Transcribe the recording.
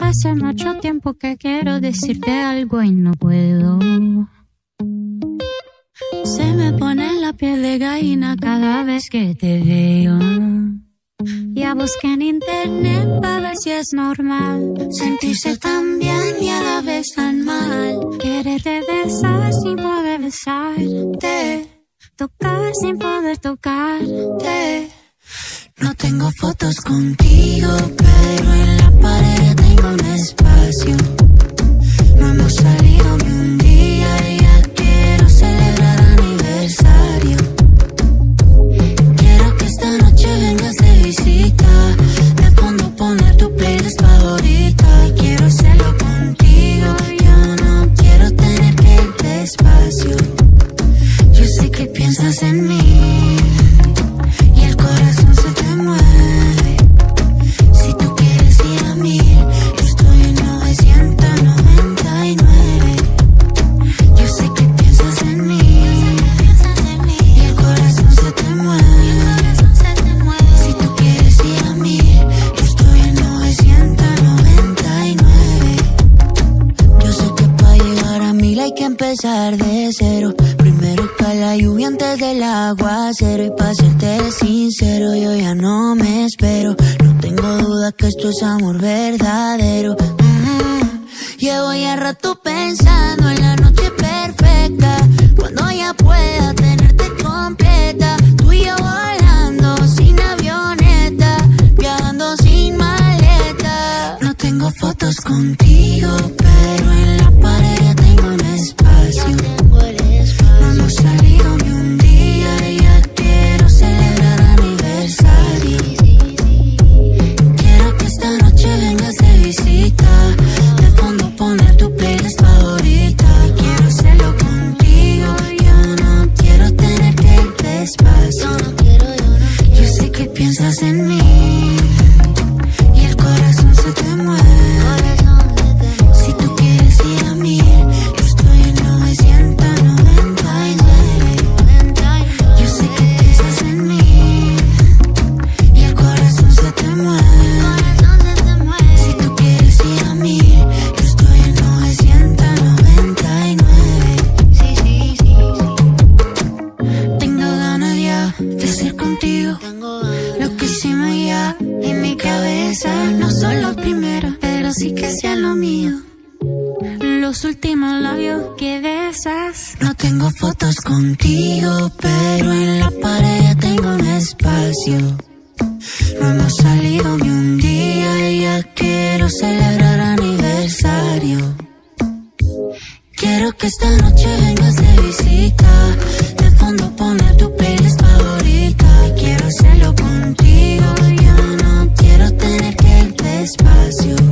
Hace mucho tiempo que quiero decirte algo y no puedo. Se me pone la piel de gallina cada vez que te veo. Ya busqué en internet para ver si es normal sentirse tan bien y a la vez tan mal. Quererte besar sin poder besarte, tocar sin poder tocarte. No tengo fotos contigo, pero en la pared un espacio. No hemos salido empezar de cero. Primero cae la lluvia antes del aguacero. Y para serte sincero, yo ya no me espero. No tengo duda que esto es amor verdadero. Mm. Llevo ya rato pensando en la noche perfecta. Cuando ya pueda tenerte completa. Tú y yo volando sin avioneta. Viajando sin maleta. No tengo fotos contigo, pero en la pared contigo. Lo que hicimos ya en mi cabeza no son los primeros, pero sí que sean lo mío. Los últimos labios que besas. No tengo fotos contigo, pero en la pared tengo un espacio. No hemos salido ni un día y ya quiero celebrar aniversario. Quiero que esta noche vengas de visita. you.